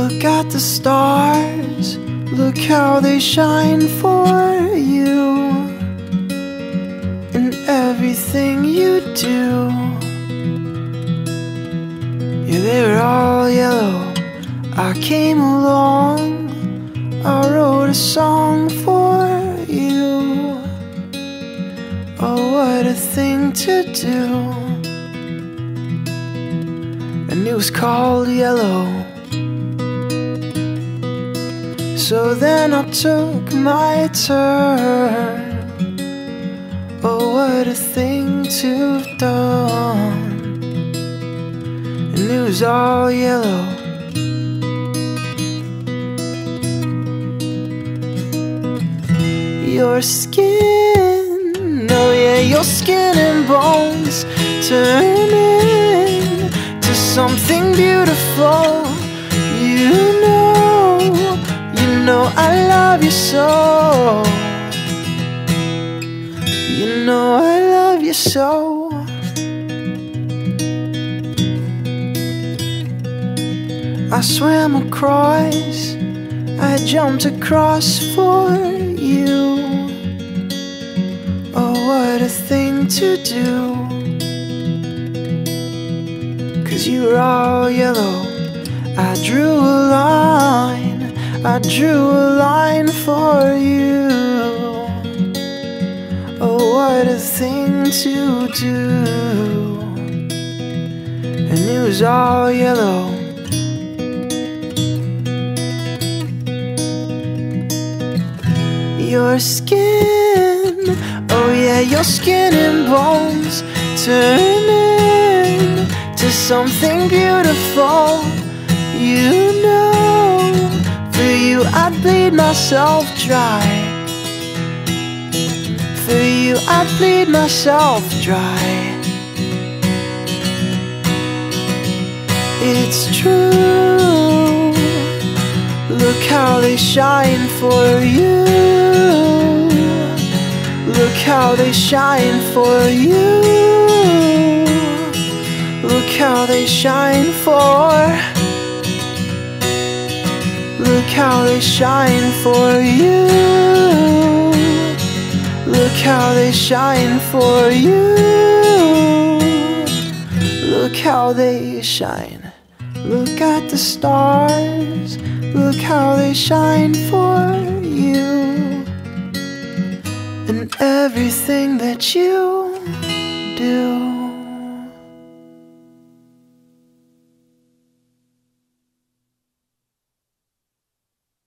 Look at the stars, look how they shine for you. In everything you do, yeah, they were all yellow. I came along, I wrote a song for you. Oh, what a thing to do! And it was called Yellow. So then I took my turn. Oh, what a thing to have done. And it was all yellow. Your skin, oh yeah, your skin and bones turn into something beautiful. Love you so. You know I love you so. I swam across, I jumped across for you. Oh, what a thing to do. Cause you were all yellow. I drew I drew a line for you. Oh, what a thing to do. And it was all yellow. Your skin, oh yeah, your skin and bones turn into something beautiful. You know, for you I'd bleed myself dry. For you I'd bleed myself dry. It's true. Look how they shine for you. Look how they shine for you. Look how they shine for. Look how they shine for you. Look how they shine for you. Look how they shine. Look at the stars. Look how they shine for you. And everything that you do.